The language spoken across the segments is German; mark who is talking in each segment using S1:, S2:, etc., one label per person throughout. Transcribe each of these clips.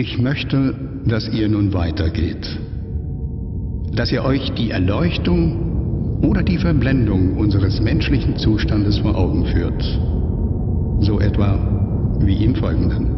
S1: Ich möchte, dass ihr nun weitergeht. Dass ihr euch die Erleuchtung oder die Verblendung unseres menschlichen Zustandes vor Augen führt. So etwa wie im Folgenden.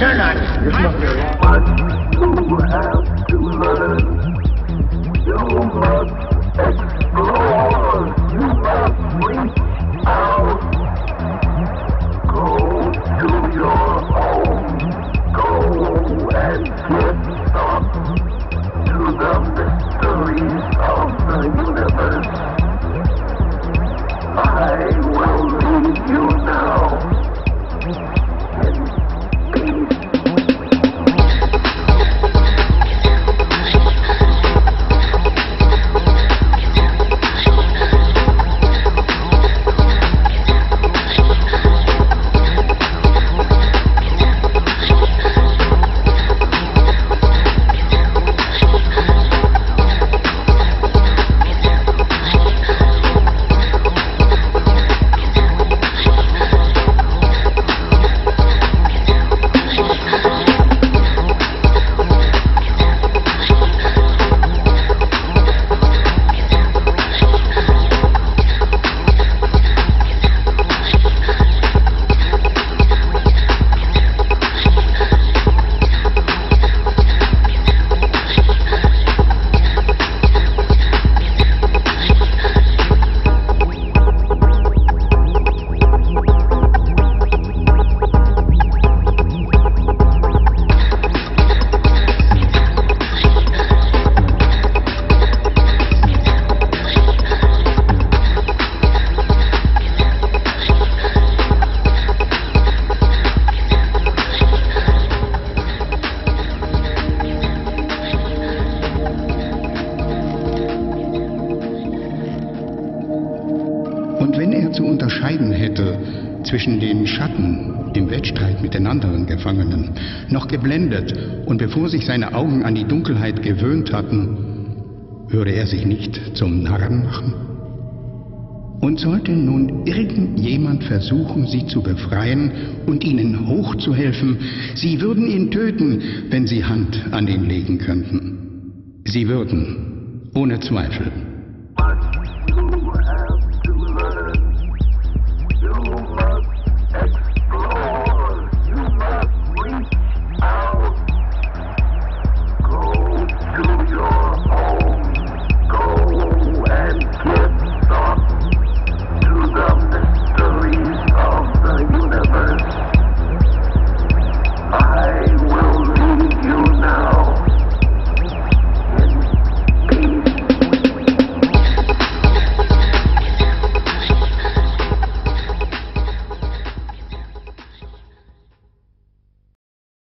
S1: turn on. Unterscheiden hätte zwischen den Schatten im Wettstreit mit den anderen Gefangenen, noch geblendet und bevor sich seine Augen an die Dunkelheit gewöhnt hatten, würde er sich nicht zum Narren machen? Und sollte nun irgendjemand versuchen, sie zu befreien und ihnen hochzuhelfen, sie würden ihn töten, wenn sie Hand an ihn legen könnten. Sie würden, ohne Zweifel.